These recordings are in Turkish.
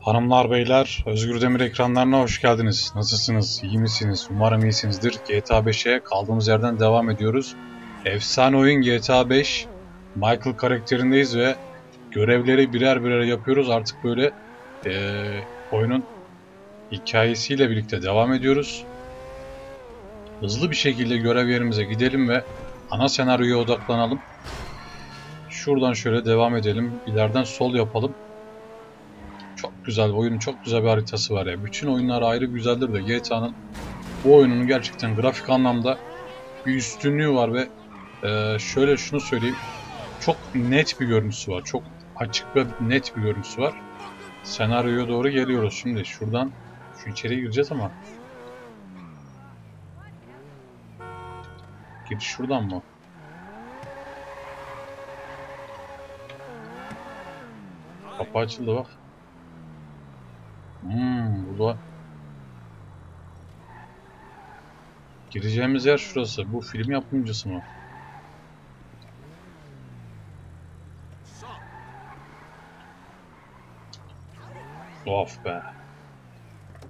Hanımlar beyler, Özgür Demir ekranlarına hoş geldiniz. Nasılsınız? İyi misiniz? Umarım iyisinizdir. GTA 5'e kaldığımız yerden devam ediyoruz. Efsane oyun GTA 5. Michael karakterindeyiz ve görevleri birer birer yapıyoruz. Artık böyle eee, oyunun hikayesiyle birlikte devam ediyoruz. Hızlı bir şekilde görev yerimize gidelim ve ana senaryoya odaklanalım. Şuradan şöyle devam edelim. İleriden sol yapalım. Güzel. Oyunun çok güzel bir haritası var ya. Bütün oyunlar ayrı güzeldir de GTA'nın bu oyunun gerçekten grafik anlamda bir üstünlüğü var ve e, şöyle şunu söyleyeyim. Çok net bir görüntüsü var. Çok açık ve net bir görüntüsü var. Senaryoya doğru geliyoruz. Şimdi şuradan şu içeriye gireceğiz ama Giriş şuradan mı? Kapı açıldı bak. Hmm, burada gireceğimiz yer şurası. Bu film yapımcısı mı? Of be.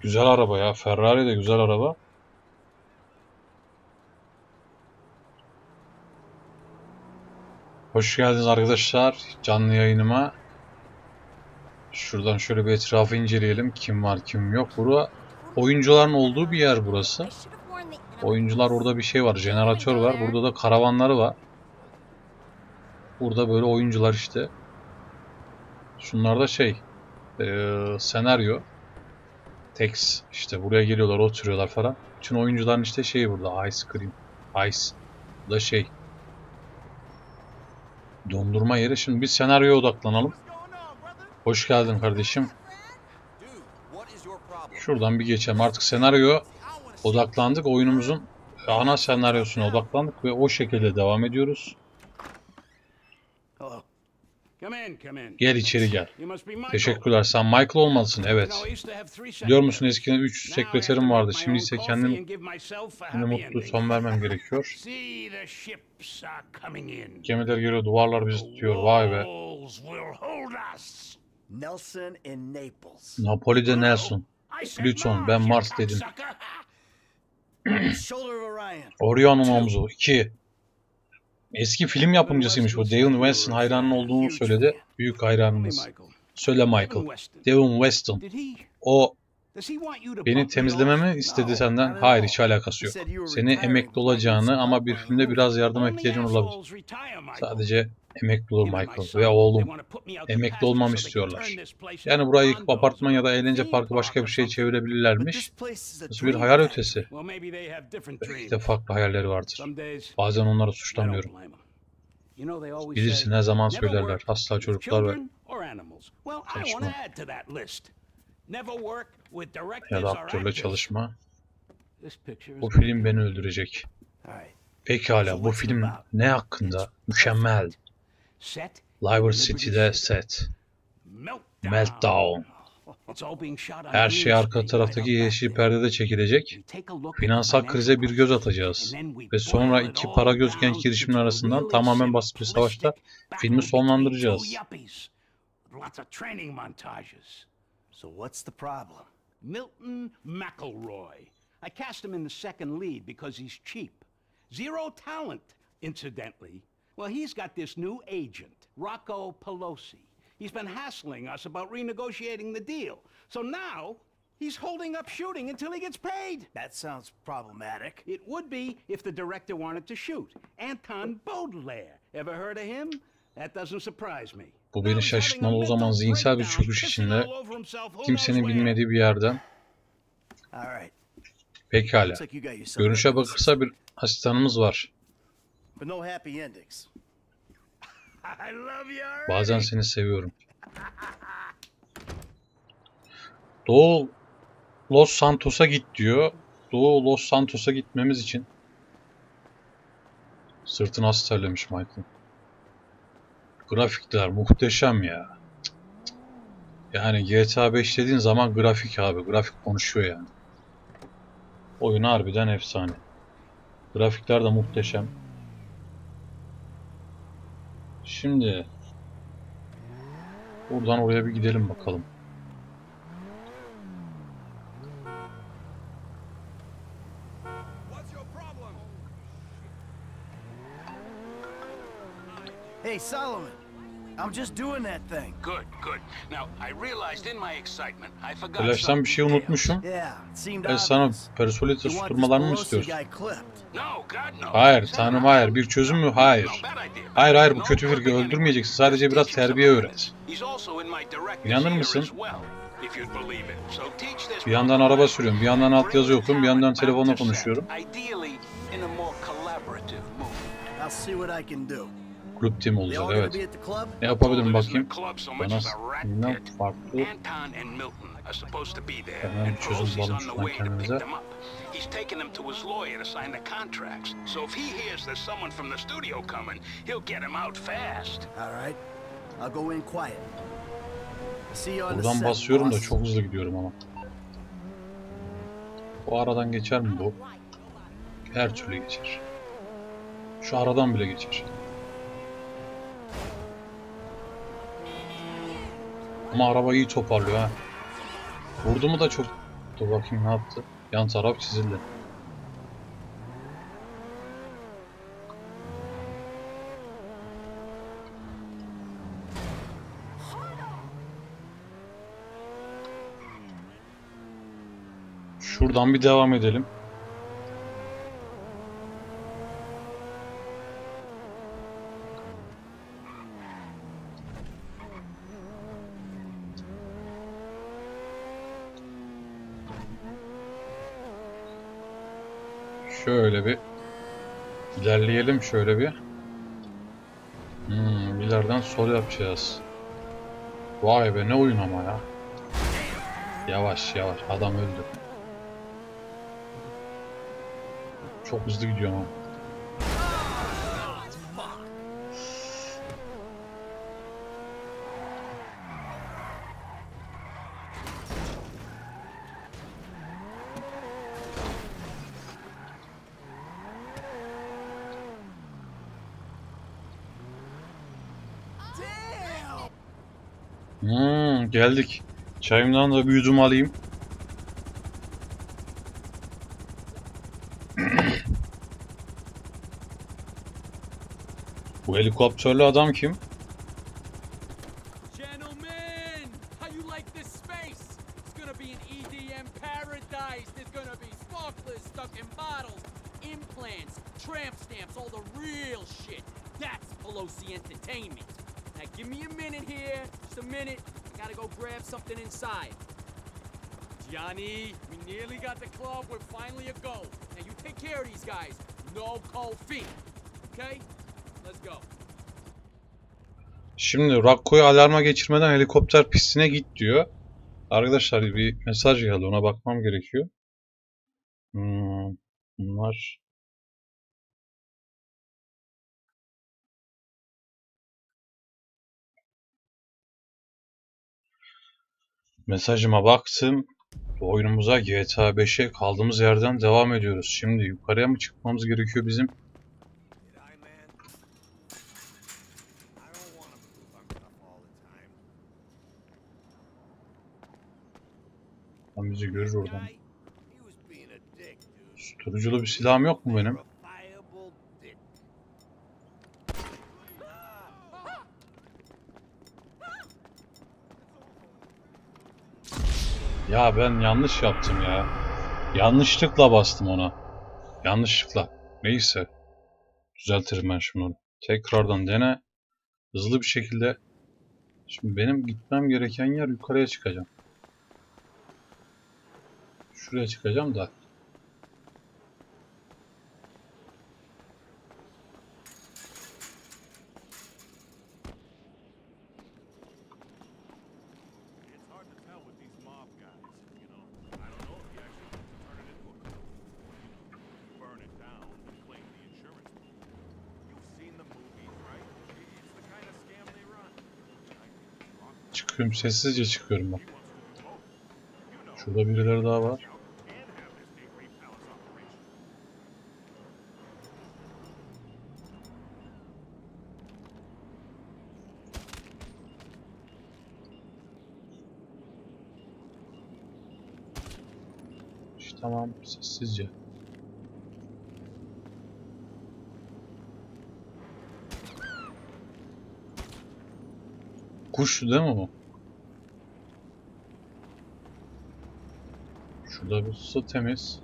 Güzel araba ya. Ferrari de güzel araba. Hoş geldiniz arkadaşlar canlı yayınıma. Şuradan şöyle bir etrafı inceleyelim. Kim var kim yok. Bura oyuncuların olduğu bir yer burası. Oyuncular orada bir şey var. Jeneratör var. Burada da karavanları var. Burada böyle oyuncular işte. Şunlar da şey eee, senaryo. Text işte buraya geliyorlar oturuyorlar falan. Bütün oyuncuların işte şeyi burada. Ice cream. Ice. Bu da şey Dondurma yeri. Şimdi biz senaryoya odaklanalım. Hoş geldin kardeşim. Şuradan bir geçelim. Artık senaryo odaklandık. Oyunumuzun ana senaryosuna odaklandık ve o şekilde devam ediyoruz. Gel içeri gel. Teşekkürler. Sen Michael olmalısın. Evet. Biliyor musun eskiden 3 Now I have sekreterim vardı. Şimdi ise kendim happy mutlu son vermem gerekiyor. Gemiler geliyor, duvarlar bizi tutuyor. Vay be. Nelson in Naples. Napoli'de Nelson. Lütfen, ben Mars dedim. Orion'un omzu 2. Eski film yapımcısıymış bu. Devin Weston hayranın olduğunu söyledi. Büyük hayranımız. Söyle Michael. Devin Weston. O beni temizlememi istedi senden. Hayır hiç alakası yok. Seni emekli olacağını ama bir filmde biraz yardıma ihtiyacın olabilir. Sadece emekli olur Michael ve oğlum. Emekli olmamı istiyorlar. Yani burayı yıkıp apartman ya da eğlence parkı başka bir şey çevirebilirlermiş. Nasıl bir hayal ötesi. Belki de farklı hayalleri vardır. Bazen onları suçlamıyorum. Bilirsin her zaman "Never söylerler. Asla çocuklar ve children or animals." Well, I Çalışma. ya da aktörle çalışma. Bu film beni öldürecek. Pekala bu film ne hakkında? Mükemmel. Set Liver City'de set. meltdown. Her şey arka taraftaki yeşil perdede çekilecek. Finansal krize bir göz atacağız. Ve sonra iki para göz genç girişimin arasından tamamen basit bir savaşta filmi sonlandıracağız. Milton McElroy. I cast him in the second lead because he's cheap. Zero talent, incidentally. Well, he's got this new agent, Rocco Pelosi. He's been hassling us about renegotiating the deal. So now he's holding up shooting until he gets paid. That sounds problematic. It would be if the director wanted to shoot. Anton Baudelaire. Ever heard of him? That doesn't surprise me. Bu beni şaşırtmalı o zaman zihinsel bir çöküş içinde kimsenin bilmediği bir yerden. All right. Pekala. Görünüşe bakırsa bir asistanımız var. But no happy endings. I love you. Bazen seni seviyorum. Doğu Los Santos'a git diyor. Doğu Los Santos'a gitmemiz için sırtını az terlemiş Michael. Grafikler muhteşem ya. Yani GTA 5 dediğin zaman grafik abi. Grafik konuşuyor yani. Oyun harbiden efsane. Grafikler de muhteşem. Şimdi buradan oraya bir gidelim bakalım. Hey Solomon. I'm just doing that thing. Good, good. Now, I realized in my excitement, I forgot Telaştan bir şey unutmuşum. Yeah, it seemed E sana this susturmalarını mı istiyorsun? Hayır tanrım hayır. Bir çözüm mü? Hayır. Hayır hayır bu kötü anyone. öldürmeyeceksin. Sadece biraz terbiye öğret. İnanır mısın? Bir yandan araba sürüyorum, bir yandan alt yazı okuyorum, bir yandan telefonla konuşuyorum. I'll see what I can do. They all olacak evet. Ne yapabilirim bakayım? Bana pit. farklı. Anton and Milton are supposed to be there, Hemen çözüm pick kendimize. He's taking them to his lawyer to sign the contracts. So if he hears there's someone from the studio coming, he'll get him out fast. All right. I'll go in quiet. See you on Buradan basıyorum da çok hızlı gidiyorum ama. Bu aradan geçer mi bu? Her türlü geçer. Şu aradan bile geçer. Ama araba iyi toparlıyor ha. Vurdu mu da çok... Dur bakayım ne yaptı. Yan taraf çizildi. Şuradan bir devam edelim. Şöyle bir ilerleyelim şöyle bir. Hmm, ileriden sol yapacağız. Vay be ne oyun ama ya. Yavaş yavaş adam öldü. Çok hızlı gidiyor ama. Hmm, geldik. Çayımdan da bir yudum alayım. Bu helikopterli adam kim? Gentlemen, how you like this space? It's gonna be an EDM paradise. There's gonna be sparklers stuck in bottles, implants, tramp stamps, all the real shit. That's Pelosi Entertainment. Now give me a minute here, just a minute. I gotta go grab something inside. Johnny, we nearly got the club. We're finally a go. Now you take care of these guys. No cold feet. Okay? Let's go. Şimdi Rakko'yu alarma geçirmeden helikopter pistine git diyor. Arkadaşlar bir mesaj geldi ona bakmam gerekiyor. Hmm, bunlar Mesajıma baktım. Oyunumuza GTA 5'e kaldığımız yerden devam ediyoruz. Şimdi yukarıya mı çıkmamız gerekiyor bizim? Tam bizi görür oradan. Susturuculu bir silahım yok mu benim? Ya ben yanlış yaptım ya. Yanlışlıkla bastım ona. Yanlışlıkla. Neyse. Düzeltirim ben şunu. Tekrardan dene. Hızlı bir şekilde. Şimdi benim gitmem gereken yer yukarıya çıkacağım. Şuraya çıkacağım da. Çıkıyorum. Sessizce çıkıyorum bak. Şurada birileri daha var. and have this gateway palace operation. İşte Sessizce. Kuştu değil mi bu? Şurada bir su temiz.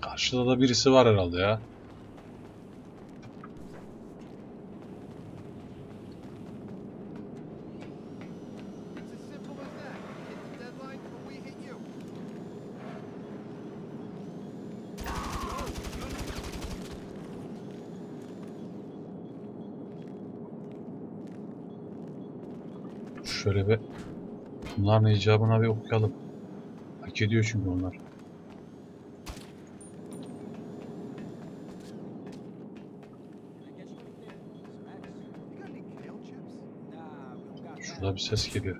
Karşıda da birisi var herhalde ya. It's as simple as that. Hit the deadline or we hit you. Şöyle bir bunların icabına bir okuyalım. Hak ediyor çünkü onlar. Şurada bir ses geliyor.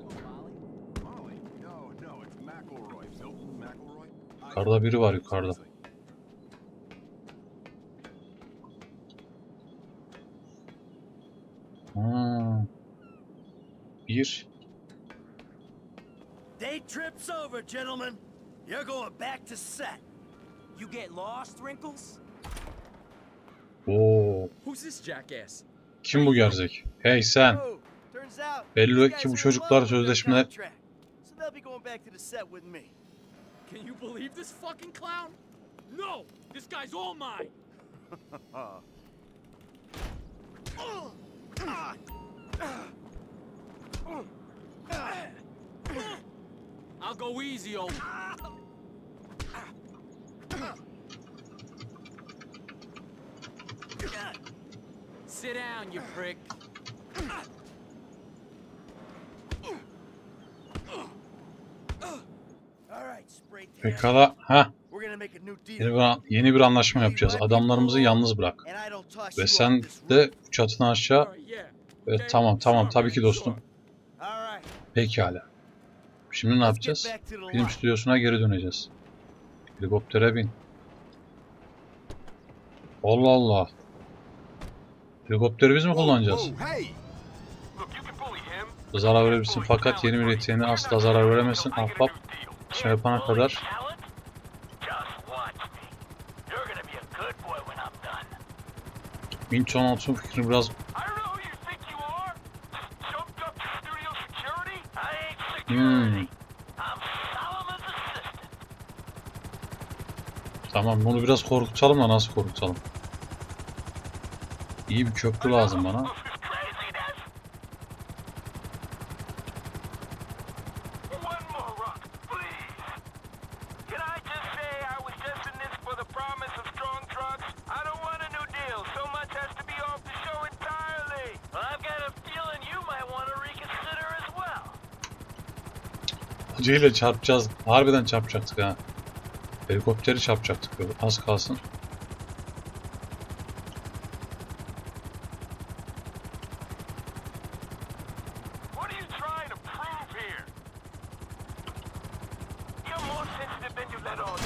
Yukarıda biri var yukarıda. Hmm. Bir. Day trip's over, gentlemen. You're going back to set. You get lost, Wrinkles? Oo. Who's this jackass? Kim bu gerzek? Hey sen. Oh, Belli ki bu çocuklar sözleşmeler-. Can you believe this fucking clown? No! This guy's all mine! I'll go easy, old. Sit down, you prick. Pekala. Ha. We're gonna make a new deal. Yeni bir, yeni bir anlaşma yapacağız. Adamlarımızı yalnız bırak. Ve sen de çatını aşağı. Evet tamam tamam tabii ki dostum. Pekala. Şimdi ne yapacağız? Film stüdyosuna geri döneceğiz. Helikoptere bin. Allah Allah. Helikopteri biz mi kullanacağız? Zarar verebilirsin fakat yeni yeteneğine asla zarar veremezsin. Ahbap şey yapana kadar Talent? Just watch me. Hmm. Tamam bunu biraz korkutalım da nasıl korkutalım? İyi bir köprü lazım bana. Hocayla çarpacağız. Harbiden çarpacaktık ha. Helikopteri çarpacaktık böyle. Az kalsın. What are you trying to prove here? You're more sensitive than you let on.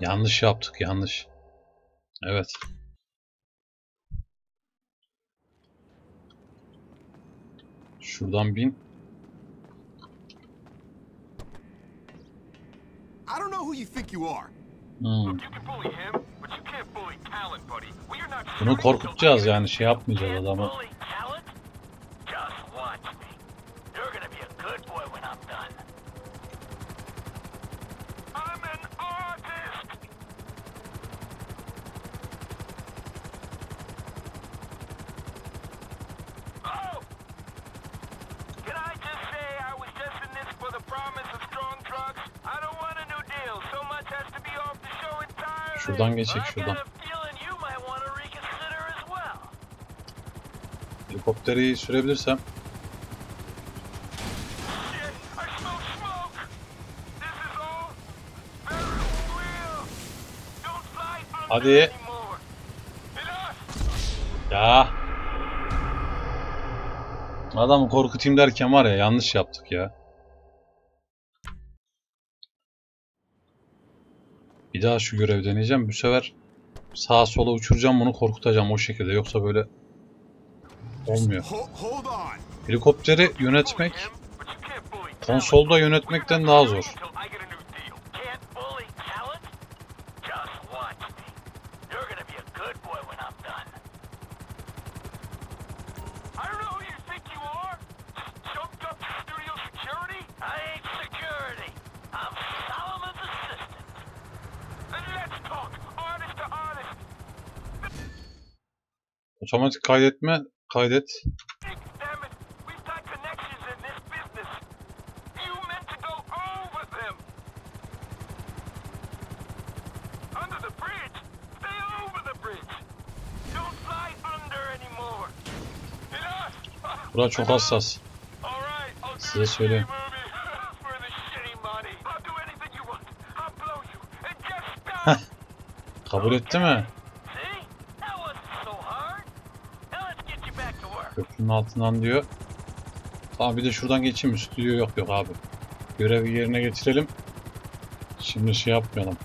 Yanlış yaptık yanlış. Evet. Şuradan bin. I don't know who you think you are. Hmm. You can bully him, but you can't bully talent, buddy. We are not Bunu korkutacağız yani şey yapmayacağız adamı. Real! Don't fly under Hadi. Ya. Adamı korkutayım derken var ya yanlış yaptık ya. Bir daha şu görev deneyeceğim. Bu sefer sağa sola uçuracağım bunu korkutacağım o şekilde. Yoksa böyle olmuyor. Helikopteri yönetmek konsolda yönetmekten daha zor. Under anymore. Enough. Bura çok hassas. Size söyleyeyim. shitty movie for Köprünün altından diyor. Tamam bir de şuradan geçeyim mi? Stüdyo yok yok abi. Görevi yerine getirelim. Şimdi şey yapmayalım.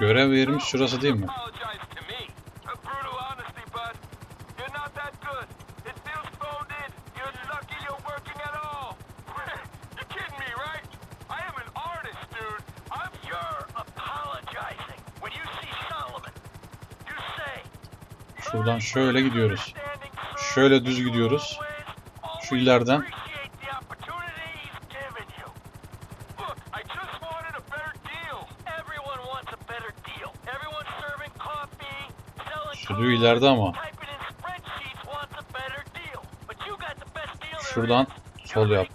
Görev yerimiz şurası değil mi? Şuradan şöyle gidiyoruz. Şöyle düz gidiyoruz. Şu ileriden. Stüdyo ileride ama. Şuradan sol yap.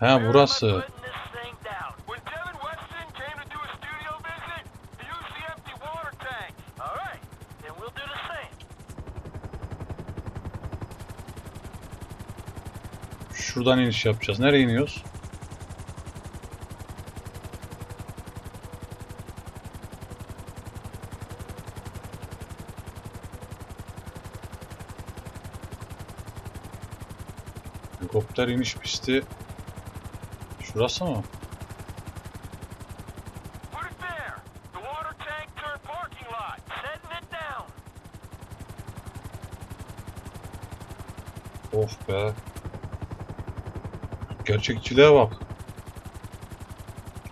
He burası. Şuradan iniş yapacağız. Nereye iniyoruz? Helikopter iniş pisti. Şurası mı? Gerçekçiliğe bak.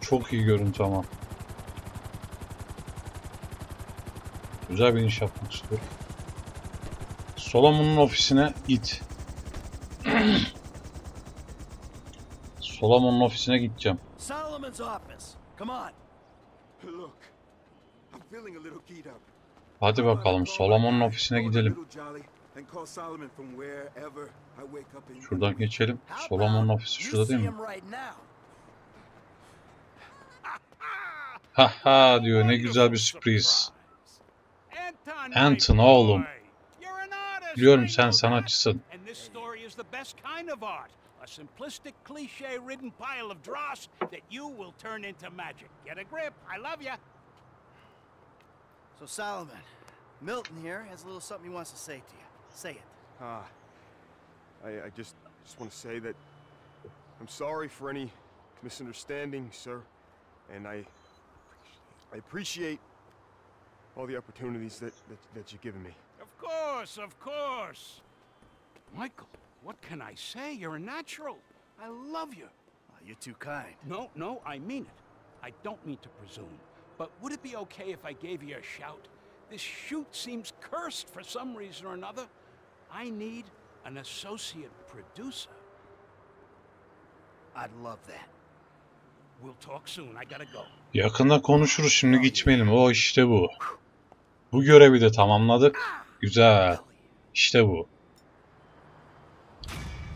Çok iyi görüntü ama. Güzel bir iniş yapmak istiyorum. Solomon'un ofisine git. Solomon'un ofisine gideceğim. Solomon's office. Come on. Look, I'm feeling a little keyed up. Hadi bakalım Solomon'un ofisine gidelim. Şuradan geçelim. Solomon'un ofisi şurada değil mi? Haha diyor ne güzel bir sürpriz. Anton, oğlum. Biliyorum sen sanatçısın. A simplistic, cliche-ridden pile of dross that you will turn into magic. Get a grip. I love you. So Solomon, Milton here has a little something he wants to say to you. Say it. Ah, I, I just just want to say that I'm sorry for any misunderstanding, sir, and I I appreciate all the opportunities that, that, that you've given me. Of course, of course. Michael, what can I say? You're a natural. I love you. Oh, you're too kind. No, no, I mean it. I don't mean to presume. But would it be okay if I gave you a shout? This shoot seems cursed for some reason or another. I need an associate producer. I'd love that. We'll talk soon. I gotta go. Yakında konuşuruz şimdi gitmeyelim. O işte bu. Bu görevi de tamamladık. Güzel. İşte bu.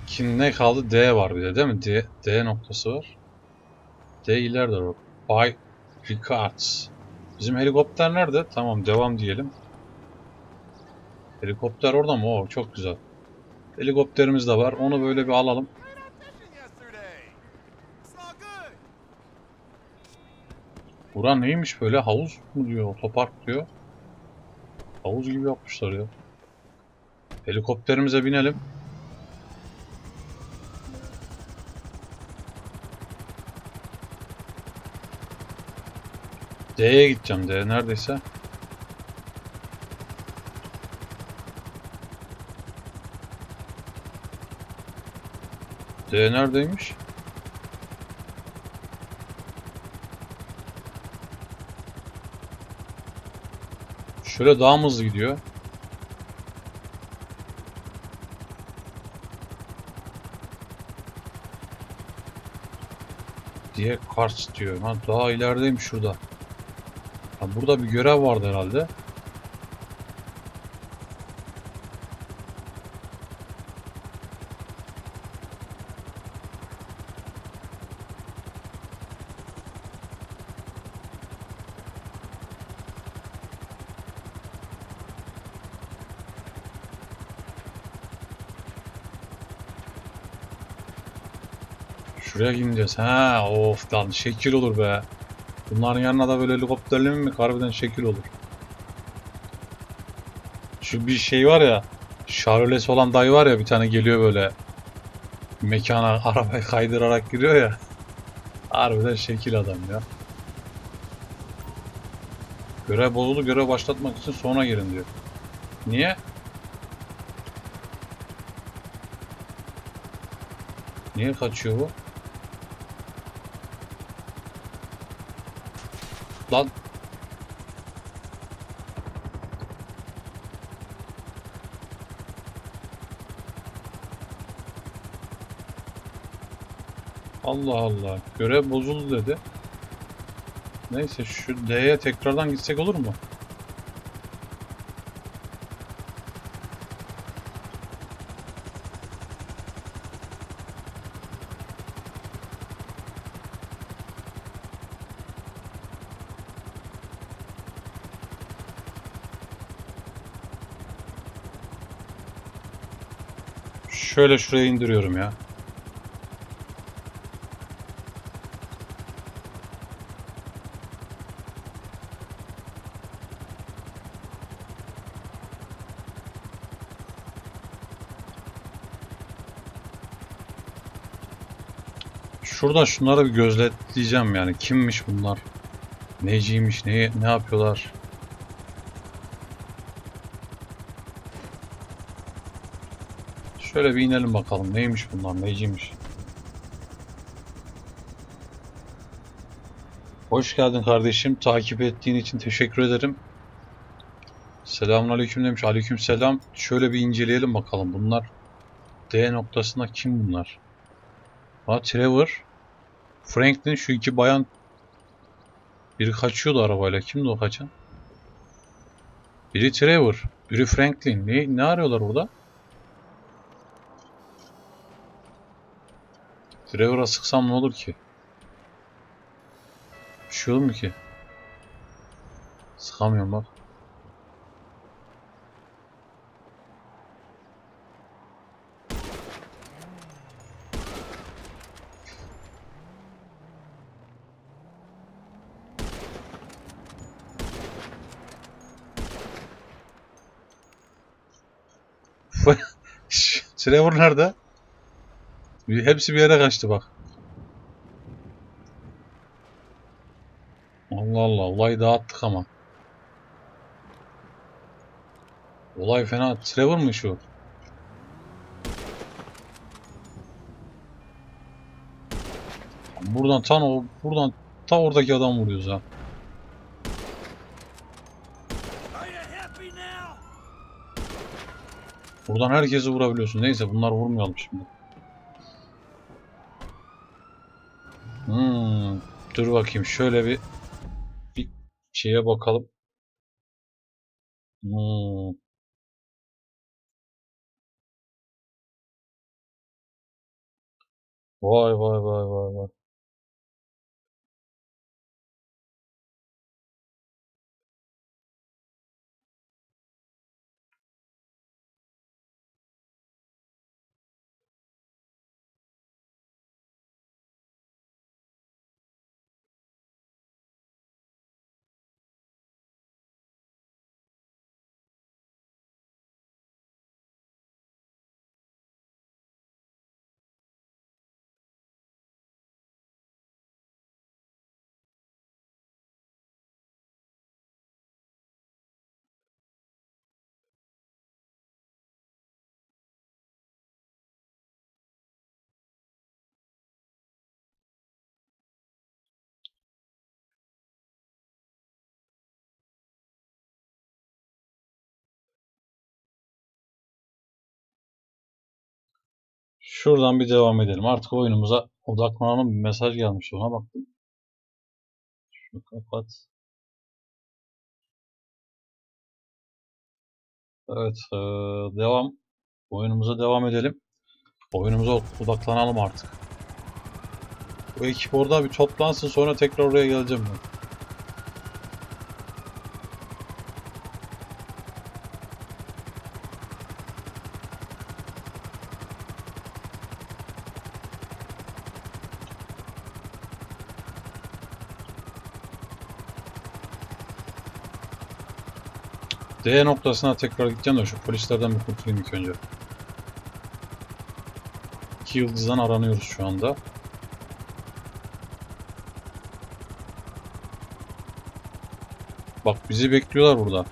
Kim ne kaldı? D var bir de değil mi? D, D noktası var. D ileride var. By Ricards. Bizim helikopter nerede? Tamam devam diyelim. Helikopter orada mı? Oo çok güzel. Helikopterimiz de var. Onu böyle bir alalım. Bura neymiş böyle? Havuz mu diyor? Otopark diyor. Havuz gibi yapmışlar ya. Helikopterimize binelim. D'ye gideceğim. D neredeyse. D neredeymiş? Şöyle daha hızlı gidiyor? diye Kars diyor. Ha daha ilerideyim şurada. Ha, burada bir görev vardı herhalde. Şuraya gideceğiz. Ha, of lan şekil olur be. Bunların yanına da böyle helikopterle mi harbiden şekil olur. Şu bir şey var ya. Şarolesi olan dayı var ya bir tane geliyor böyle. Mekana arabayı kaydırarak giriyor ya. Harbiden şekil adam ya. Görev bozuldu. Görev başlatmak için sonra girin diyor. Niye? Niye kaçıyor bu? Allah Allah. Görev bozuldu dedi. Neyse şu D'ye tekrardan gitsek olur mu? Şöyle şuraya indiriyorum ya. Şurada şunları bir gözletleyeceğim yani. Kimmiş bunlar? Neciymiş? Ne, ne yapıyorlar? Şöyle bir inelim bakalım. Neymiş bunlar? Neciymiş? Hoş geldin kardeşim. Takip ettiğin için teşekkür ederim. Selamünaleyküm demiş. Aleykümselam. Şöyle bir inceleyelim bakalım. Bunlar D noktasında kim bunlar? Ha Trevor. Franklin şu iki bayan biri kaçıyordu arabayla. Kimdi o kaçan? Biri Trevor, biri Franklin. Ne, ne arıyorlar orada? Trevor'a sıksam ne olur ki? Bir şey olur mu ki? Sıkamıyorum bak. Trevor nerede? Hepsi bir yere kaçtı bak. Allah Allah olayı dağıttık ama. Olay fena. Trevor mu şu? Buradan tam o buradan ta oradaki adam vuruyoruz ha. Are you happy now? Buradan herkesi vurabiliyorsun. Neyse bunlar vurmayalım şimdi. Hmm, dur bakayım şöyle bir bir şeye bakalım. Hmm. Vay vay vay vay vay. Şuradan bir devam edelim. Artık oyunumuza Odaklanalım bir mesaj gelmiş ona baktım. Şunu kapat. Evet, eee, devam. Oyunumuza devam edelim. Oyunumuza odaklanalım artık. Bu ekip orada bir toplansın sonra tekrar oraya geleceğim ben. D noktasına tekrar gideceğim de şu polislerden bir kurtulayım ilk önce. İki yıldızdan aranıyoruz şu anda. Bak bizi bekliyorlar burada.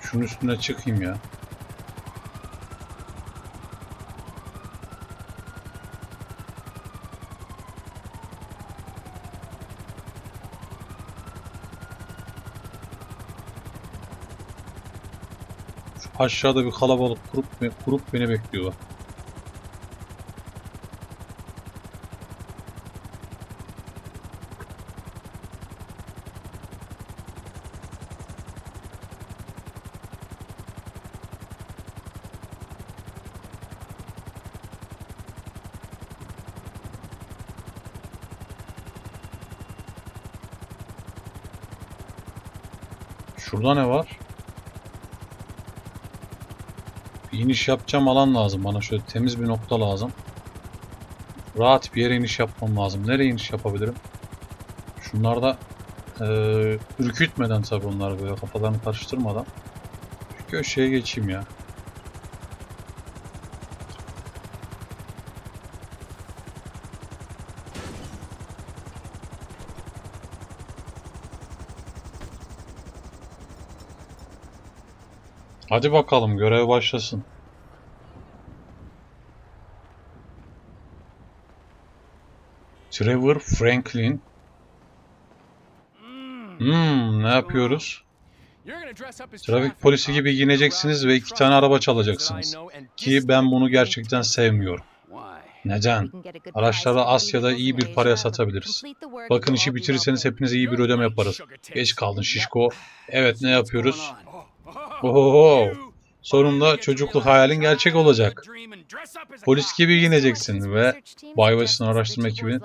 Şunun üstüne çıkayım ya. Aşağıda bir kalabalık kurup, kurup beni bekliyorlar. Şurada ne var? İniş yapacağım alan lazım. Bana şöyle temiz bir nokta lazım. Rahat bir yere iniş yapmam lazım. Nereye iniş yapabilirim? Şunlarda eee ürkütmeden tabii onları böyle kafalarını karıştırmadan. Şu köşeye geçeyim ya. Hadi bakalım görev başlasın. Trevor Franklin. Hmm, ne yapıyoruz? Trafik polisi gibi giyineceksiniz ve iki tane araba çalacaksınız. Ki ben bunu gerçekten sevmiyorum. Neden? Araçları Asya'da iyi bir paraya satabiliriz. Bakın işi bitirirseniz hepinize iyi bir ödeme yaparız. Geç kaldın şişko. Evet ne yapıyoruz? Oho. Sonunda çocukluk hayalin gerçek olacak. Polis gibi giyineceksin ve Bay West'ın araştırma manageable.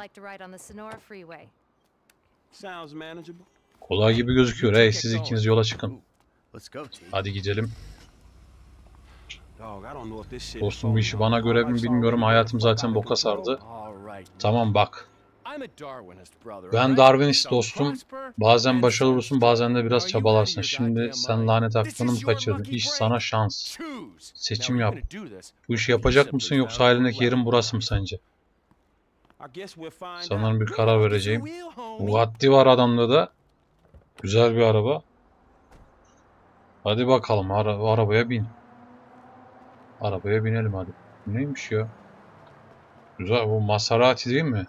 kolay gibi gözüküyor. Hey siz ikiniz yola çıkın. Hadi gidelim. Dostum bu işi bana göre mi bilmiyorum. Hayatım zaten boka sardı. Tamam bak. Ben Darwinist dostum. Bazen başarılı olursun bazen de biraz çabalarsın. Şimdi sen lanet aklını kaçırdın? İş sana şans. Seçim yap. Bu işi yapacak mısın yoksa halindeki yerin burası mı sence? Sanırım bir karar vereceğim. Bugatti var adamda da. Güzel bir araba. Hadi bakalım ara arabaya bin. Arabaya binelim hadi. Neymiş ya? Güzel bu Maserati değil mi?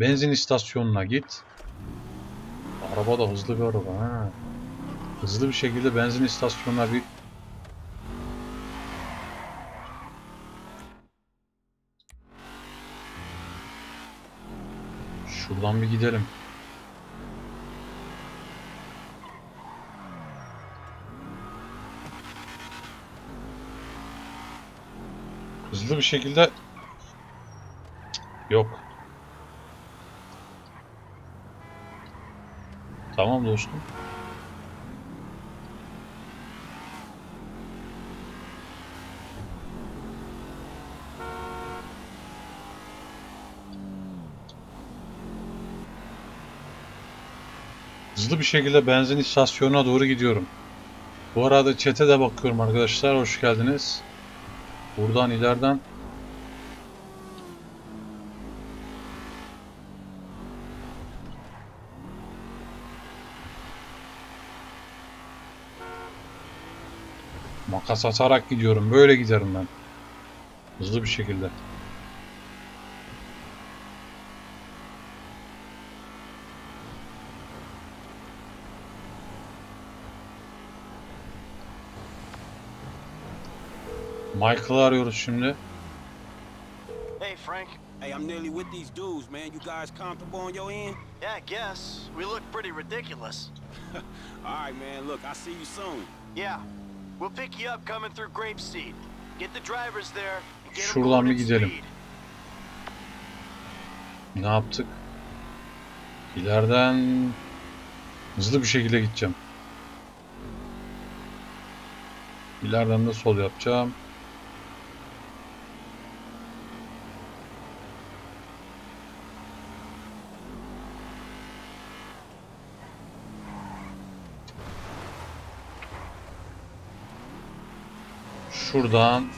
Benzin istasyonuna git. Araba da hızlı bir araba ha. Hızlı bir şekilde benzin istasyonuna bir Şuradan bir gidelim. Hızlı bir şekilde Yok. Tamam dostum. Hızlı bir şekilde benzin istasyonuna doğru gidiyorum. Bu arada chat'e de bakıyorum arkadaşlar. Hoş geldiniz. Buradan ileriden makas atarak gidiyorum. Böyle giderim ben. Hızlı bir şekilde. Michael'ı arıyoruz şimdi. Hey, Frank. Hey, I'm nearly with these dudes, man. You guys comfortable on your end? Yeah, I guess. We look pretty ridiculous. All right, man. Look, I'll see you soon. Yeah. We'll pick you up coming through Grapeseed. Get the drivers there and get 'em Şuradan going bir at gidelim. speed. Ne yaptık? İleriden hızlı bir şekilde gideceğim. İleriden de sol yapacağım. Şuradan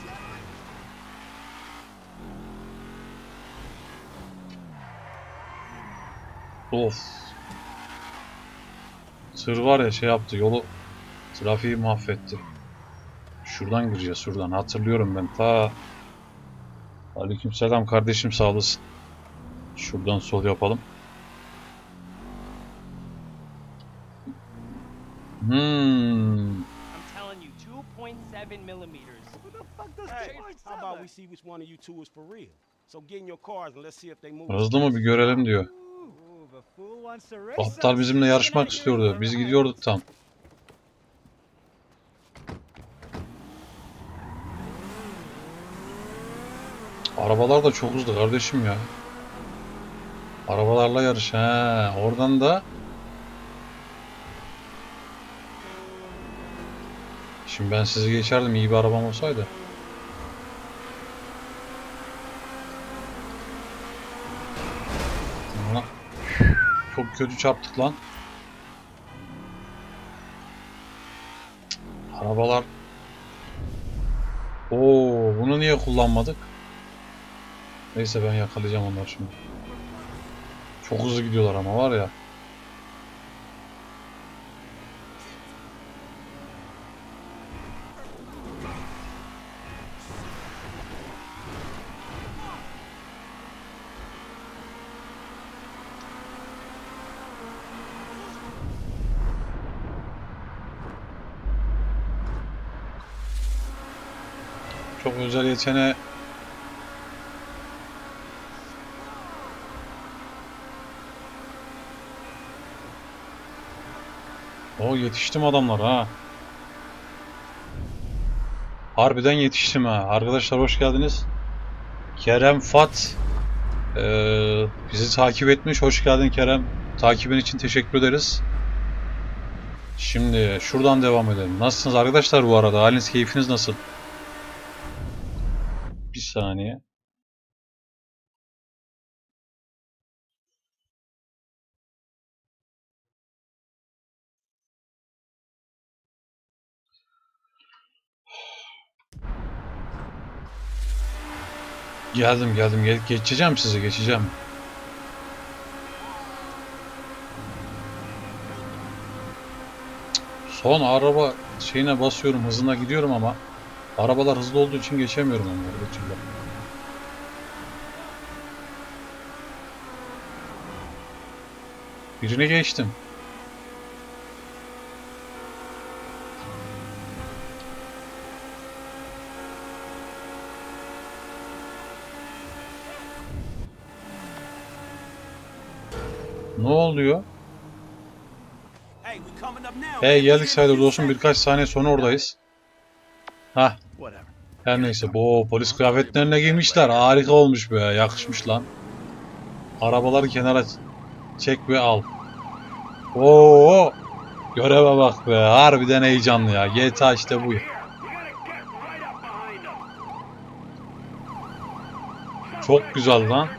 Of. Tır var ya şey yaptı yolu trafiği mahvetti. Şuradan gireceğiz şuradan hatırlıyorum ben ta Aleykümselam kardeşim sağ olasın. Şuradan sol yapalım. Hmm. We see which one of you two is for real? So get in your cars and let's see if they move. Hızlı mı bir görelim diyor. Aptal bizimle yarışmak istiyordu. Biz gidiyorduk tam. Arabalar da çok hızlı kardeşim ya. Arabalarla yarış. He, oradan da Şimdi ben sizi geçerdim iyi bir arabam olsaydı. Çok kötü çarptık lan. Arabalar. Oo, bunu niye kullanmadık? Neyse ben yakalayacağım onları şimdi. Çok hızlı gidiyorlar ama var ya. Çok özel yeteneğe O yetiştim adamlar ha. Harbiden yetiştim ha. Arkadaşlar hoş geldiniz. Kerem Fat eee, bizi takip etmiş. Hoş geldin Kerem. Takibin için teşekkür ederiz. Şimdi şuradan devam edelim. Nasılsınız arkadaşlar bu arada? Haliniz, keyfiniz nasıl? Saniye. Geldim geldim. Gel geçeceğim sizi geçeceğim. Son araba şeyine basıyorum hızına gidiyorum ama arabalar hızlı olduğu için geçemiyorum onları bir türlü. Birini geçtim. Ne oluyor? Hey, geldik sayılır dostum birkaç saniye sonra oradayız. Hah. Her neyse bu polis kıyafetlerine giymişler. Harika olmuş be yakışmış lan. Arabaları kenara çek ve al. Oo! Göreve bak be. Harbiden heyecanlı ya. GTA işte bu. Çok güzel lan.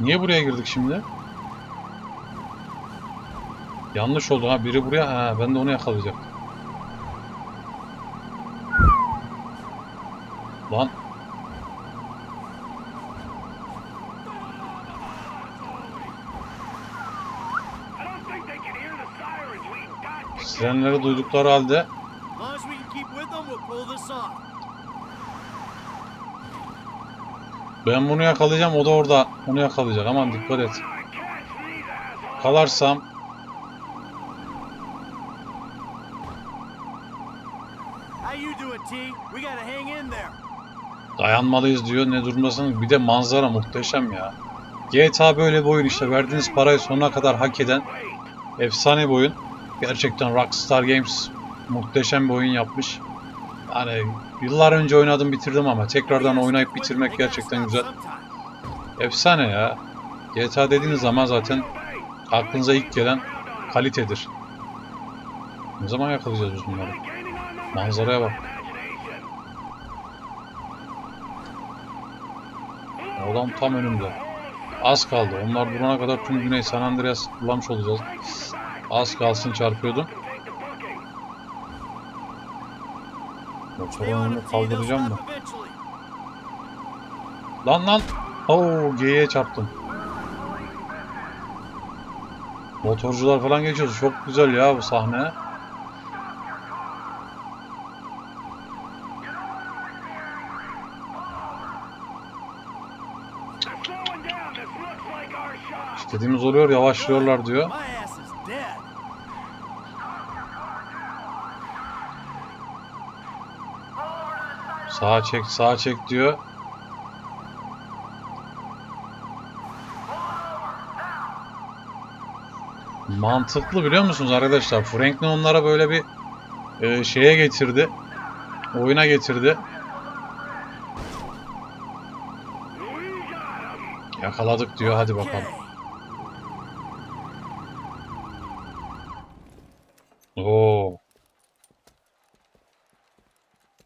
Niye buraya girdik şimdi? Yanlış oldu ha. Biri buraya. Ha, ben de onu yakalayacaktım. Lan. Sirenleri duydukları halde ben bunu yakalayacağım. O da orada onu yakalayacak. Aman dikkat et. Kalarsam How you doing, T? We gotta hang in there. Dayanmalıyız diyor. Ne durmasın. Bir de manzara muhteşem ya. GTA böyle bir oyun işte. Verdiğiniz parayı sonuna kadar hak eden efsane bir oyun. Gerçekten Rockstar Games muhteşem bir oyun yapmış. Yani yıllar önce oynadım bitirdim ama tekrardan oynayıp bitirmek gerçekten güzel. Efsane ya. GTA dediğiniz zaman zaten aklınıza ilk gelen kalitedir. Ne zaman yakalayacağız bunları? Manzaraya bak. Adam tam önümde. Az kaldı. Onlar durana kadar tüm Güney San Andreas kullanmış olacağız. Az kalsın çarpıyordum. Motorun önünü kaldıracağım mı? Lan lan! Oo G'ye çarptım. Motorcular falan geçiyoruz. Çok güzel ya bu sahne. İstediğimiz oluyor, yavaşlıyorlar diyor. Sağa çek, sağa çek diyor. Mantıklı biliyor musunuz arkadaşlar? Franklin onlara böyle bir e, şeye getirdi. Oyuna getirdi. Yakaladık diyor. Hadi bakalım. Oo.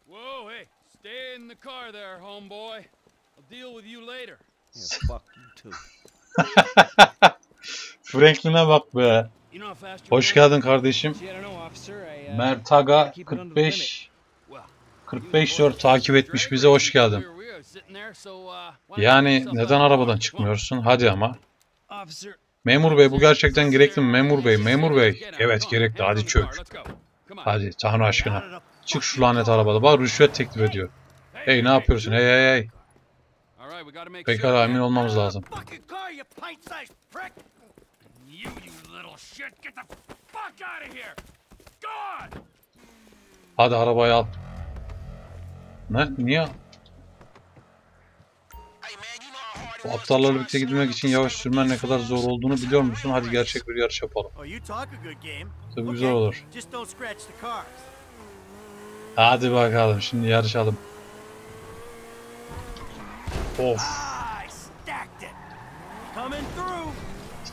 Whoa, hey, stay in the car there, homeboy. I'll deal with you later. Yeah, fuck you too. Franklin'e bak be. Hoş geldin kardeşim. Mertaga keep it under the limit. 45 45 4 takip etmiş bize hoş geldin. Yani neden arabadan çıkmıyorsun? Hadi ama. Memur bey bu gerçekten gerekli mi? Memur bey, memur bey. Evet gerekli hadi çök. Hadi Tanrı aşkına. Çık şu lanet arabada. Bak rüşvet teklif ediyor. Hey ne yapıyorsun? Hey hey hey. Pekala emin olmamız lazım. You! You, little shit, get the fuck out of here! God! Hadi arabayı al. Ne? Niye? Bu aptallarla birlikte gidilmek için yavaş sürmen ne kadar zor olduğunu biliyor musun? Hadi gerçek bir yarış yapalım. Oh, you talk a good game. Tabii güzel olur. Just don't scratch the cars. Hadi bakalım şimdi yarışalım. Of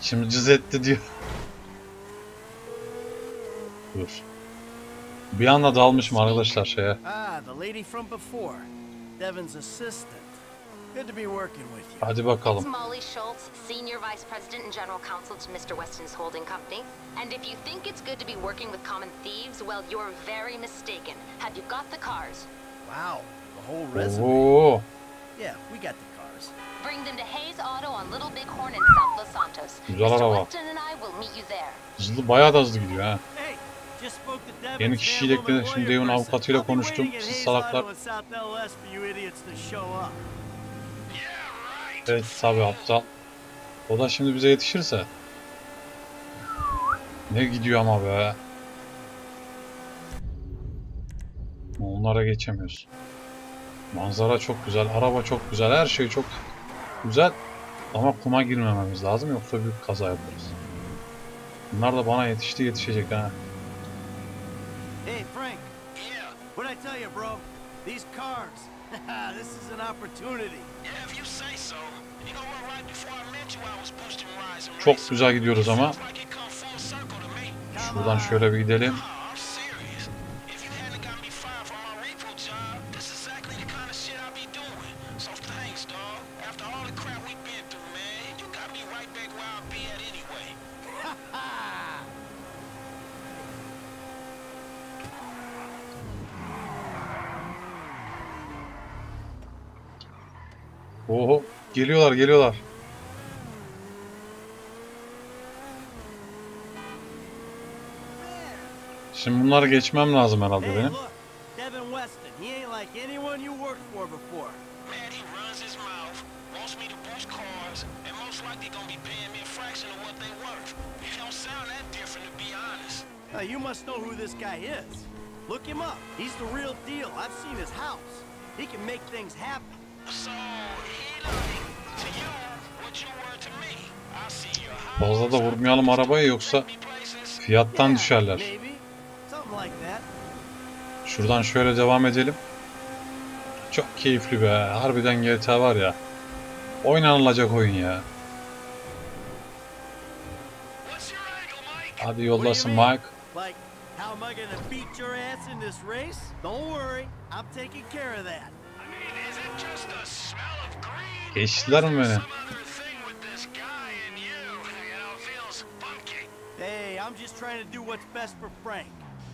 I stacked it. Coming through. içim cız etti diyor. Dur. Bir anda dalmışım arkadaşlar şeye. Ah. Hadi bakalım. Molly Schultz, Senior Vice President and General Counsel to Mr. Weston's holding company. And if you think it's good to be working with common thieves, well, you're very mistaken. Have you got the cars? Wow, the whole resume. Oo. Yeah, we got the cars. Bring them to Hayes Auto on Little Bighorn in South Los Santos. Güzel araba. Weston and I will meet you there. Hızlı bayağı da hızlı gidiyor ha. Hey, just spoke to Devin's Yeni kişiyle ekledim. Şimdi person. avukatıyla konuştum. Siz salaklar. Evet tabi aptal. O da şimdi bize yetişirse. Ne gidiyor ama be. Onlara geçemiyoruz. Manzara çok güzel, araba çok güzel, her şey çok güzel. Ama kuma girmememiz lazım yoksa büyük kaza yaparız. Bunlar da bana yetişti yetişecek ha. Hey, Frank. Yeah. What'd I tell you, bro? These cars. this is an opportunity. Yeah, if you say so. You know what, right before I met you, I was boosting rides Çok güzel gidiyoruz ama. Şuradan şöyle bir gidelim. It don't sound that different, to be honest. Now, you must know who this guy is. Look him up. He's the real deal. I've seen his house. He can make things happen. So Fazla da vurmayalım arabayı yoksa fiyattan düşerler. Şuradan şöyle devam edelim. Çok keyifli be. Harbiden GTA var ya. Oynanılacak oyun ya. Hadi you Mike. how am I gonna beat your ass in this race? Don't worry. I'm taking care of that. Geçtiler mi beni? I'm just trying to do what's best for Frank.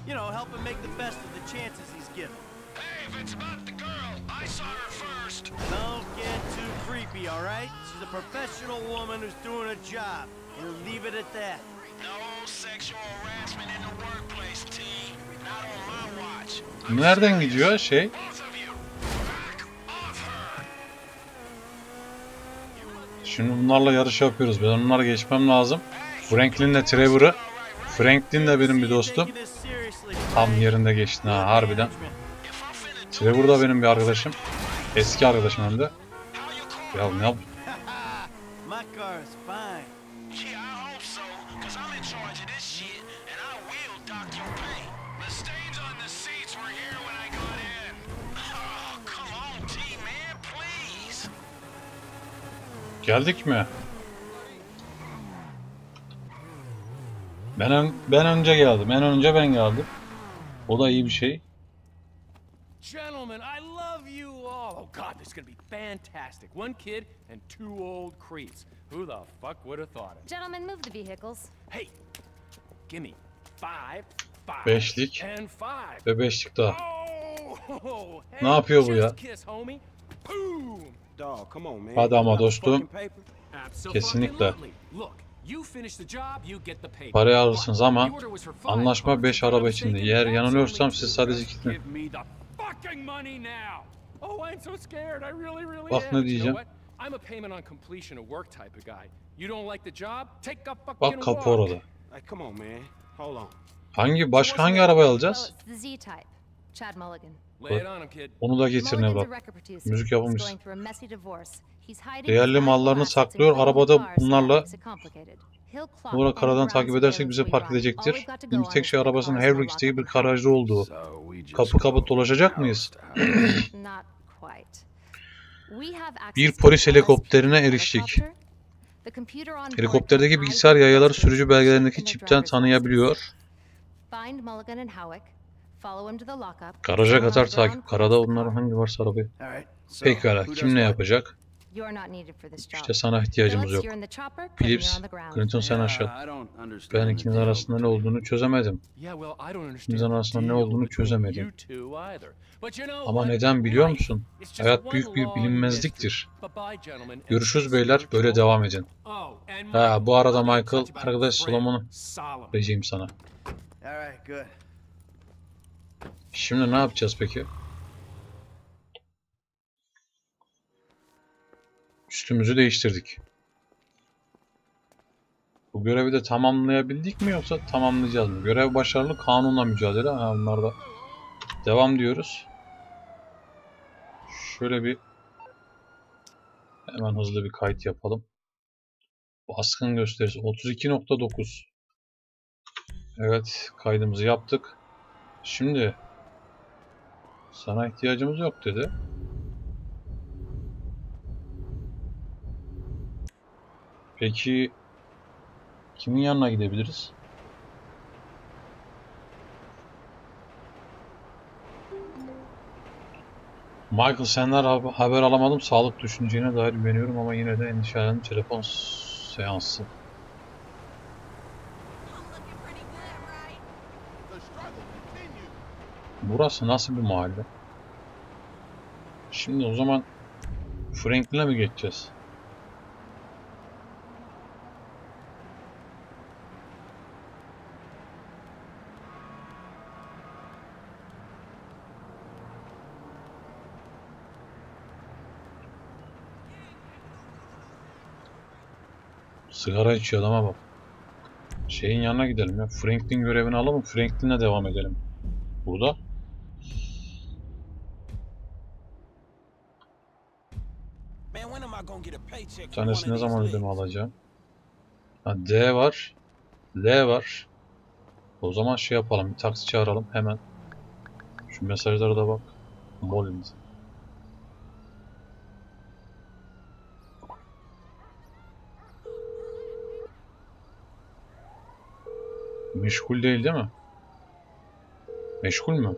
You know, help him make the best of the chances he's given. Hey, if it's about the girl, I saw her first. Don't get too creepy, all right? She's a professional woman who's doing a job. And leave it at that. No sexual harassment in the workplace, T. Not on my watch. Nereden gidiyor şey? Both of you, back off her. Şimdi bunlarla yarış yapıyoruz. Ben onları geçmem lazım. Franklin'le Trevor'ı. Franklin de benim bir dostum. Tam yerinde geçtin ha harbiden. Trevor da benim bir arkadaşım. Eski arkadaşım hem de. Ya ne yap? Oh. Geldik mi? Ben ön- ben önce geldim. En önce ben geldim. O da iyi bir şey. Gentlemen, I love you all. Oh God, this is gonna be fantastic. One kid and two old creeps. Who the fuck would have thought it? Gentlemen, move the vehicles. Hey, give me five, five, Beşlik. and five. Ve beşlik daha. Oh, Ne yapıyor bu ya? Hadi ama dostum. Kesinlikle. Look, you finish the job, you get the pay. Parayı alırsınız ama The order was for five anlaşma cars. 5 If I'm araba içinde. Eğer yanılıyorsam siz sadece gidin. Oh, Bak ne diyeceğim. Bak kapı orada. Hangi başka hangi arabayı alacağız? kid. Onu da evlat. record producer. Müzik He's Değerli mallarını saklıyor, arabada bunlarla any karadan takip edersek bize. All edecektir. on tek şey arabasının Havrick'teki bir garajda olduğu. Kapı kapı dolaşacak mıyız? Bir polis helikopterine eriştik. Helikopterdeki bilgisayar yayaları sürücü belgelerindeki çipten tanıyabiliyor. Garaja kadar takip. Karada onların hangi varsa arabayı. Pekala. Kim ne yapacak? You're not needed for this job. İşte sana ihtiyacımız yok. you're in the chopper, Clinton, sen aşağı. I don't understand Ben ikiniz arasında ne olduğunu çözemedim. Yeah, well, I don't understand İkimizin the arasında ne olduğunu çözemedim. you two either. But you know Ama neden biliyor musun? Hayat one büyük bir bilinmezliktir. Görüşürüz beyler. Böyle devam edin. Oh, Ha bu arada Michael arkadaş Solomon'u vereceğim sana. Şimdi ne yapacağız peki? Üstümüzü değiştirdik. Bu görevi de tamamlayabildik mi yoksa tamamlayacağız mı? Görev başarılı kanunla mücadele. Ha bunlar da devam diyoruz. Şöyle bir hemen hızlı bir kayıt yapalım. Baskın gösterisi 32.9 Evet kaydımızı yaptık. Şimdi sana ihtiyacımız yok dedi. Peki kimin yanına gidebiliriz? Michael senden hab- haber alamadım. Sağlık düşüneceğine dair güveniyorum ama yine de endişelendim. Telefon seansı. Burası nasıl bir mahalle? Şimdi o zaman Franklin'e mi geçeceğiz? Sigara içiyor adama bak. Şeyin yanına gidelim ya. Franklin görevini alalım. Franklin'le devam edelim. Burada. Bir tanesi ne zaman ödeme alacağım? Ha, D var. L var. O zaman şey yapalım. Bir taksi çağıralım hemen. Şu mesajlara da bak. Molimiz. Meşgul değil değil mi? Meşgul mü?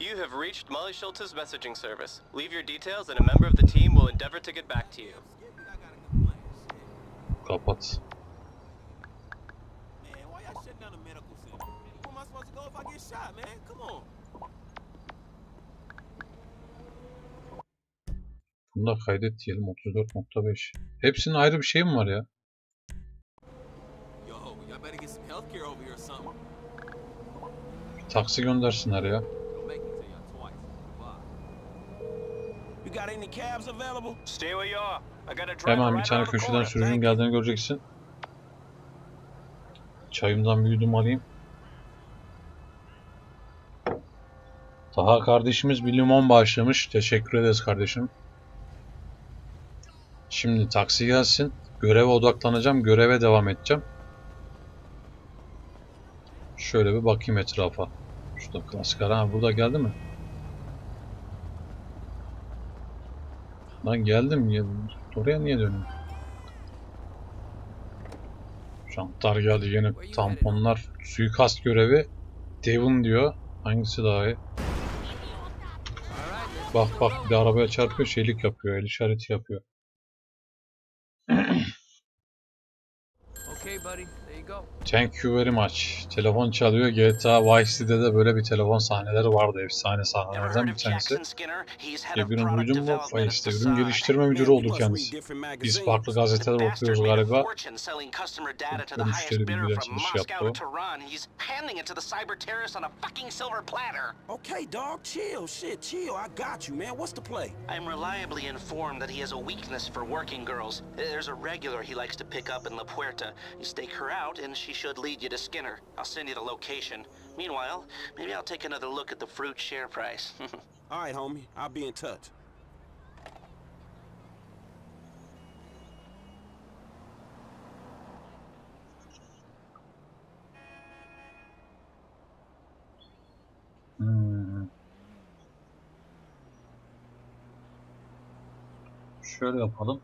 You have reached Molly Schultz's messaging service. Leave your details and a member of the team will endeavor to get back to you. Kapat. Bunu da kaydet diyelim 34.5. Hepsinin ayrı bir şey mi var ya? Yo, y'all better get some health care over here or something. Bir taksi göndersinler ya. Hemen bir tane köşeden sürücünün geldiğini göreceksin. Çayımdan bir yudum alayım. Taha kardeşimiz bir limon bağışlamış. Teşekkür ederiz kardeşim. Şimdi taksi gelsin. Göreve odaklanacağım. Göreve devam edeceğim. Şöyle bir bakayım etrafa. Şurada klasik ara. Burada geldi mi? Lan geldim. Ya, oraya niye dönüyorum? Şantlar geldi yine tamponlar. Suikast görevi. Devon diyor. Hangisi daha iyi? Bak bak bir de arabaya çarpıyor şeylik yapıyor. El işareti yapıyor. Okay, buddy. There you go. Thank you very much. Telefon çalıyor. GTA Vice City'de de böyle bir telefon sahneleri vardı. Efsane sahnelerden bir tanesi. Bir gün duydum mu? İşte ürün geliştirme müdürü oldu kendisi. Biz farklı gazeteler okuyoruz galiba. Böyle müşteri bilgiler açılışı yaptı. Okay, dog, chill. Shit, chill. I got you, man. What's the play? I'm reliably informed that he has a weakness for working girls. There's a regular he likes to pick up in La Puerta. You stake her out, and she should lead you to Skinner. I'll send you the location. Meanwhile, maybe I'll take another look at the fruit share price. All right, homie. I'll be in touch. Hmm. Şöyle yapalım.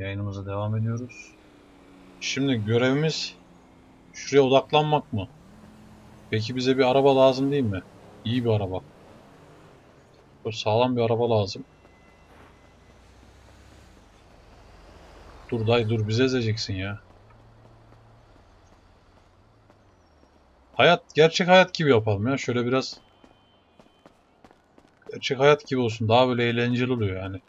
Yayınımıza devam ediyoruz. Şimdi görevimiz şuraya odaklanmak mı? Peki bize bir araba lazım değil mi? İyi bir araba. Böyle sağlam bir araba lazım. Dur dayı dur bize ezeceksin ya. Hayat, gerçek hayat gibi yapalım ya. Şöyle biraz gerçek hayat gibi olsun. Daha böyle eğlenceli oluyor yani.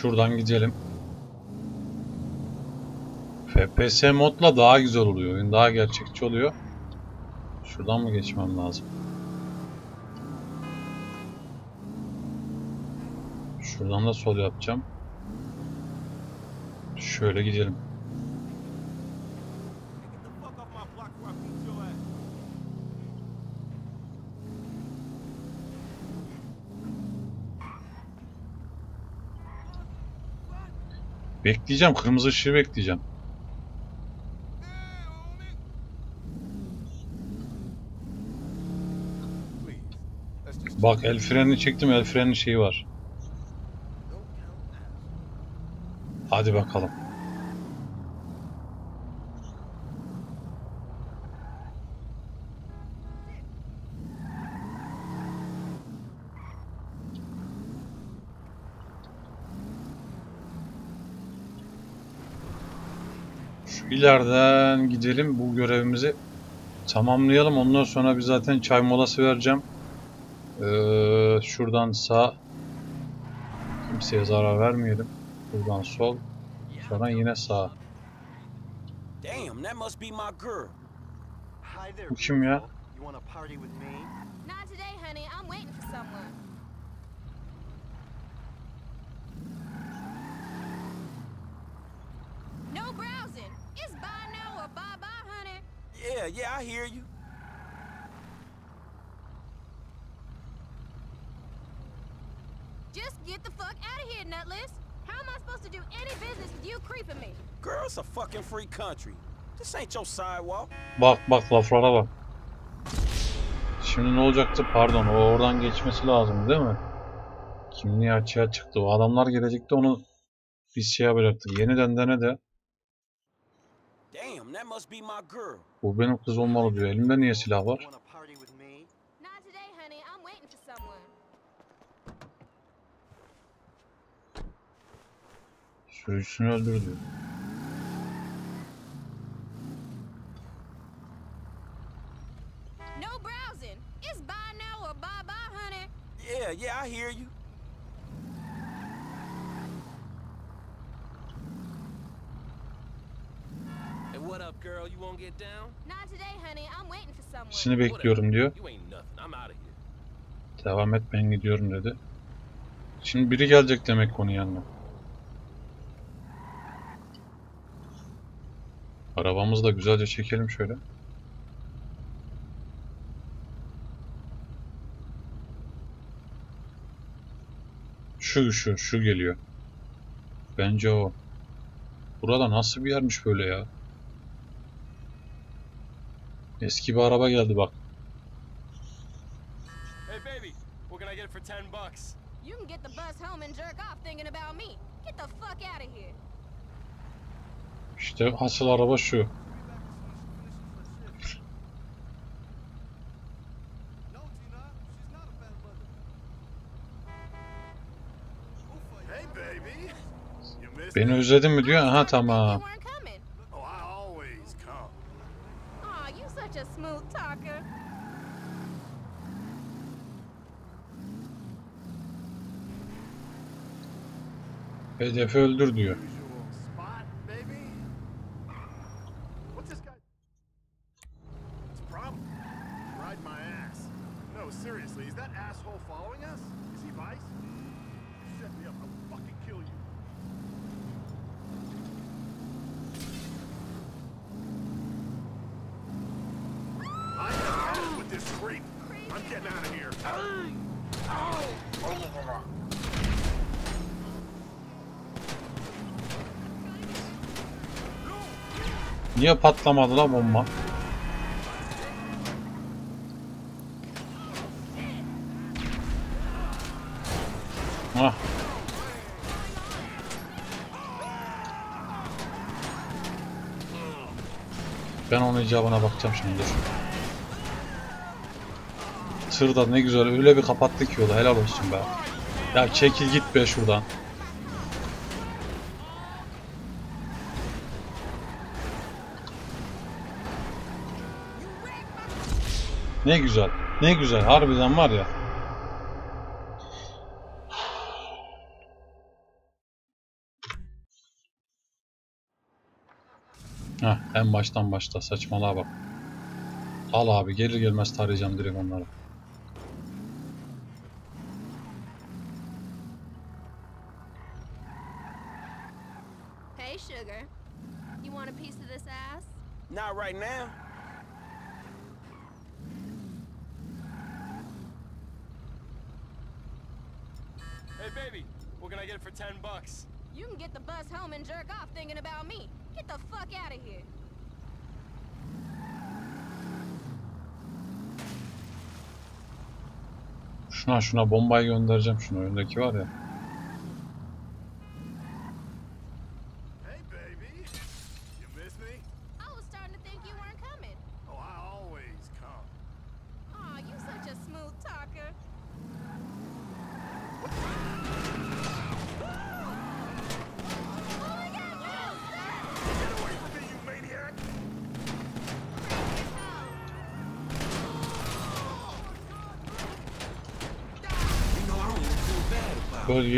Şuradan gidelim. FPS modla daha güzel oluyor. Oyun daha gerçekçi oluyor. Şuradan mı geçmem lazım? Şuradan da sol yapacağım. Şöyle gidelim. Get the fuck off my block before I beat your ass. Bekleyeceğim. Kırmızı ışığı bekleyeceğim. Bak el frenini çektim. El freni şeyi var. Hadi bakalım. İleriden gidelim bu görevimizi tamamlayalım. Ondan sonra bir zaten çay molası vereceğim. Ee, şuradan sağ kimseye zarar vermeyelim. Buradan sol. Sonra yine sağ. Bu kim ya? beautiful. You want to party with me? Not today, honey. I'm waiting for someone. No browsing. It's bye now or bye-bye, honey. Yeah, yeah, I hear you. Just get the fuck out of here, Nutless. How am I supposed to do any business with you creeping me? Girl, it's a fucking free country. This ain't your sidewalk. Bak bak laflara bak. Şimdi ne olacaktı? Pardon o oradan geçmesi lazım değil mi? Kimliği açığa çıktı. O adamlar gelecekti onu biz şey yapacaktık. Yeniden dene de Damn, that must be my girl. bu benim kız olmalı diyor. Elimde niye silah var? Sürücüsünü öldürdü. No browsing. It's bye now or bye-bye, honey. Yeah, yeah, I hear you. Hey, what up, girl? You won't get down? Not today, honey. I'm waiting for someone. Seni bekliyorum diyor. Devam et ben gidiyorum dedi. Şimdi biri gelecek demek onun yanına. Arabamızı da güzelce çekelim şöyle. Şu şu şu geliyor. Bence o. Burada nasıl bir yermiş böyle ya? Eski bir araba geldi bak. Hey, baby. What can I get for 10 bucks? You can get the bus home and jerk off thinking about me. Get the fuck out of here. İşte asıl araba şu. Beni özledin mi diyor. Aha tamam. weren't coming. Oh, I always come. Aw, you such a smooth talker. Hedefi öldür diyor. Usual spot, baby. What's this guy? What's the problem? Ride my ass. No, seriously, is that asshole following us? Is he Vice? Set me up, I'll fucking kill you. I am with this creep. I'm getting out of here. Niye patlamadı la bomba? Hah. Ben onun icabına bakacağım şimdi dur. Tır da ne güzel öyle bir kapattı ki yolu helal olsun be. Ya çekil git be şuradan. Ne güzel. Ne güzel. Harbiden var ya. Heh, en baştan başla. Saçmalığa bak. Al abi. Gelir gelmez tarayacağım direkt onları. Hey, sugar. You want a piece of this ass? Not right now. Hey, baby. What can I get for 10 bucks? You can get the bus home and jerk off thinking about me. Get the fuck out of here. Şuna şuna bombayı göndereceğim şuna. Öndeki var ya.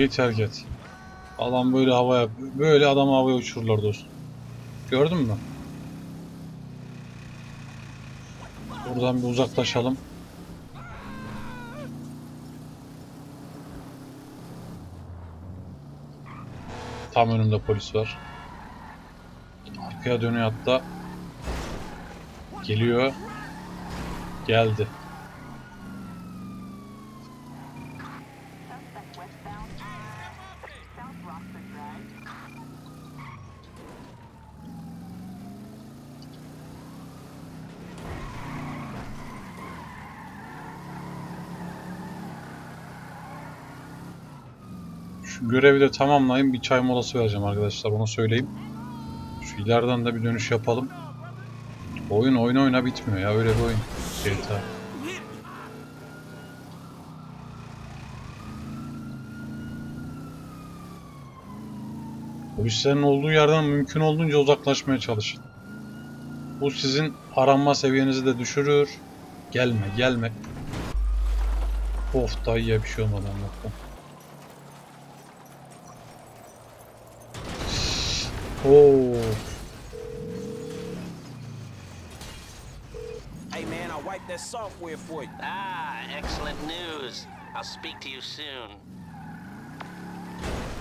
bölgeyi terk et. Adam böyle havaya, böyle adam havaya uçururlar dostum. Gördün mü? Buradan bir uzaklaşalım. Tam önümde polis var. Arkaya dönüyor hatta. Geliyor. Geldi. Görevi de tamamlayın. Bir çay molası vereceğim arkadaşlar. Onu söyleyeyim. Şu ileriden de bir dönüş yapalım. Oyun oyna oyna bitmiyor ya. Öyle bir oyun. GTA. Polislerin olduğu yerden mümkün olduğunca uzaklaşmaya çalışın. Bu sizin aranma seviyenizi de düşürür. Gelme, gelme. Of dayıya bir şey olmadı Allah'tan. Oo. Hey man, I wiped that software for you. Ah, excellent news. I'll speak to you soon.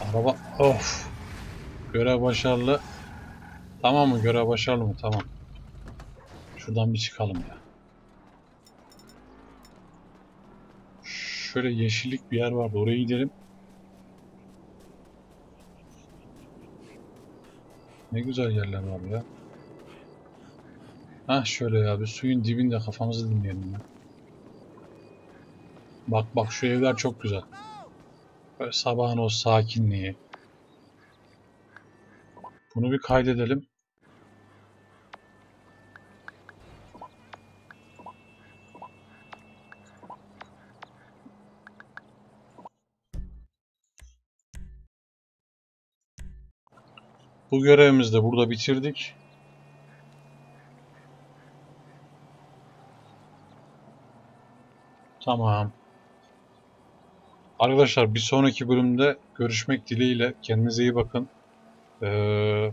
Araba of. Görev başarılı. Tamam mı? Görev başarılı mı? Tamam. Şuradan bir çıkalım ya. Şöyle yeşillik bir yer vardı. Oraya gidelim. Ne güzel yerler var ya. Hah şöyle ya bir suyun dibinde kafamızı dinleyelim ya. Bak bak şu evler çok güzel. Böyle sabahın o sakinliği. Bunu bir kaydedelim. Bu görevimizi de burada bitirdik. Tamam. Arkadaşlar bir sonraki bölümde görüşmek dileğiyle. Kendinize iyi bakın. Ee,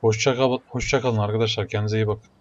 hoşça, hoşça kalın arkadaşlar. Kendinize iyi bakın.